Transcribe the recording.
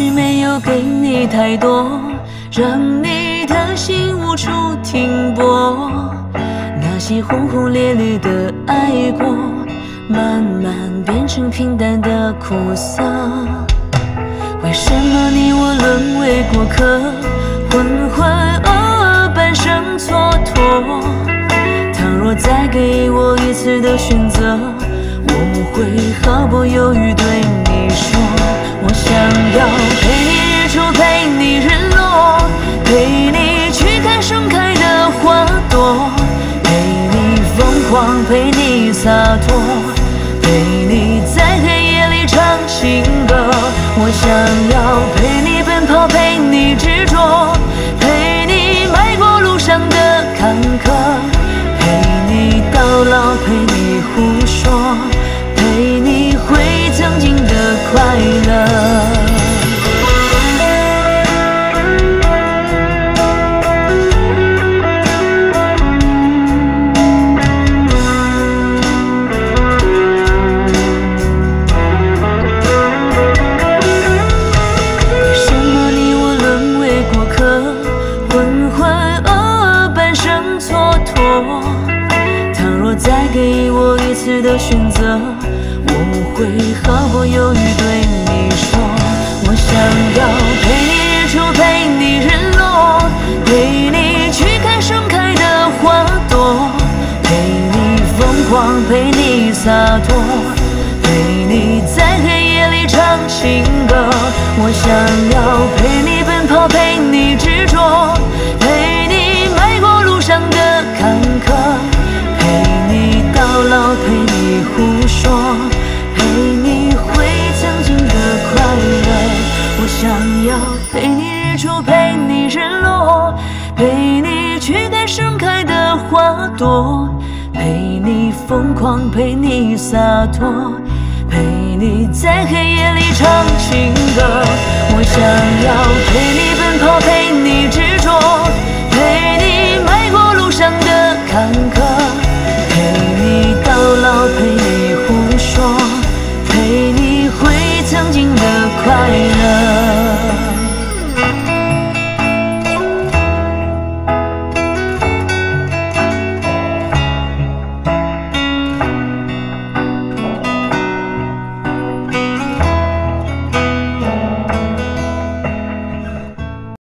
是没有给你太多，让你的心无处停泊？那些轰轰烈烈的爱过，慢慢变成平淡的苦涩。为什么你我沦为过客，浑浑噩噩，半生蹉跎？倘若再给我一次的选择，我会毫不犹豫对你说，想要陪你日出，陪你日落，陪你去看盛开的花朵，陪你疯狂，陪你洒脱，陪你在黑夜里唱情歌。我想要陪你奔跑，陪你执着，陪你迈过路上的坎坷，我？倘若再给我一次的选择，我会毫不犹豫对你说，我想要陪你日出，陪你日落，陪你去看盛开的花朵，陪你疯狂，陪你洒脱。陪你在黑夜里唱情歌，我想要陪你奔跑，陪你执着，你日出，陪你日落，陪你去看盛开的花朵，陪你疯狂，陪你洒脱。陪你在黑夜里唱情歌，我想要陪你